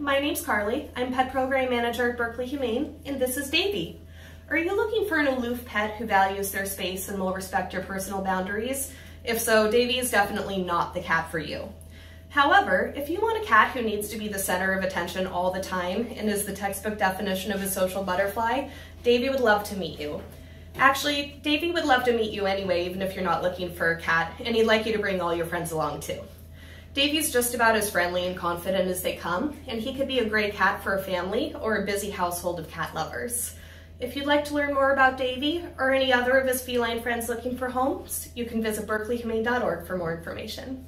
my name's Carly. I'm Pet Program Manager at Berkeley Humane, and this is Davey. Are you looking for an aloof pet who values their space and will respect your personal boundaries? If so, Davey is definitely not the cat for you. However, if you want a cat who needs to be the center of attention all the time and is the textbook definition of a social butterfly, Davey would love to meet you. Actually, Davey would love to meet you anyway, even if you're not looking for a cat, and he'd like you to bring all your friends along too. Davey's just about as friendly and confident as they come, and he could be a great cat for a family or a busy household of cat lovers. If you'd like to learn more about Davey or any other of his feline friends looking for homes, you can visit berkeleyhumane.org for more information.